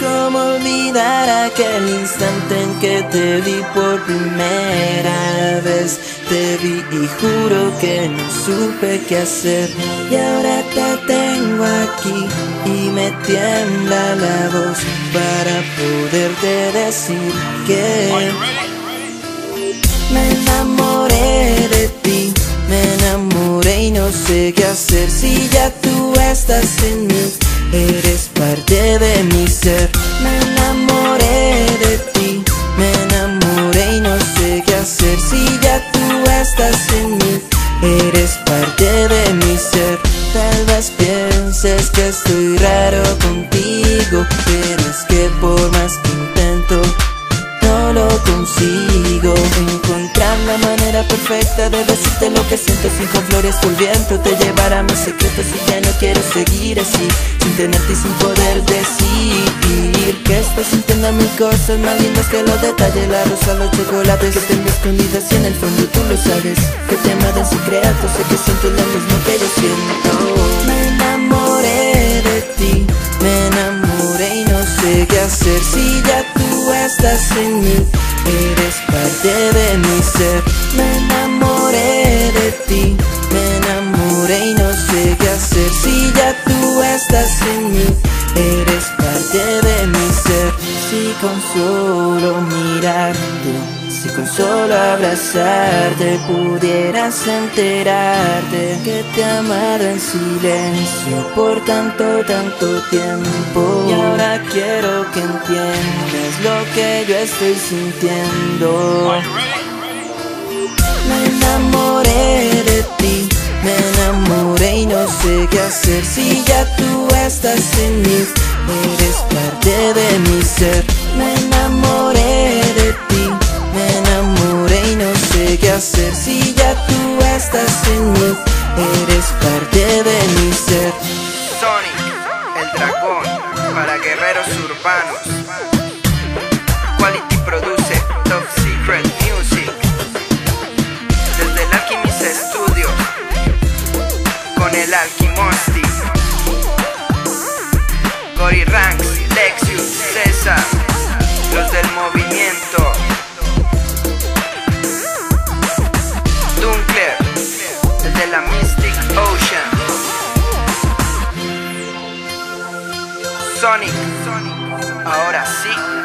¿Cómo olvidar aquel instante en que te vi por primera vez? Te vi y juro que no supe qué hacer. Y ahora te tengo aquí y me tiembla la voz para poderte decir que me enamoré de ti. Me enamoré y no sé qué hacer si ya tú estás en mí. Eres parte de mi ser Me enamoré de ti Me enamoré y no sé qué hacer Si ya tú estás en mí Eres parte de mi ser Tal vez pienses que estoy raro contigo Pero es que por más que intento No lo consigo perfecta de decirte lo que siento Sin con flores por viento Te llevará mis secretos y ya no quiero seguir así sin tenerte y sin poder decir Que estás sintiendo mil cosas más lindas que los detalles La rosa, los chocolates que tengo escondidas y en el fondo tú lo sabes. Que te aman en secreto, sé que siento lo mismo que yo siento. Me enamoré de ti, me enamoré y no sé qué hacer Si ya tú estás en mí, eres parte de mi ser. Me enamoré de ti, me enamoré y no sé qué hacer Si ya tú estás en mí, eres parte de mi ser. Si con solo mirarte, si con solo abrazarte pudieras enterarte que te he en silencio por tanto, tanto tiempo. Y ahora quiero que entiendas lo que yo estoy sintiendo. Me enamoré de ti, me enamoré y no sé qué hacer si ya tú estás en mí. Eres parte de mi ser. Me si ya tú estás en mí. Eres parte de mi ser. Sonic, el dragón, para guerreros urbanos. Quality produce Top Secret Music. Desde el Alchemist Studio, con el Alchimosti. Cory Ranks, Lexius, Sonic, ahora sí.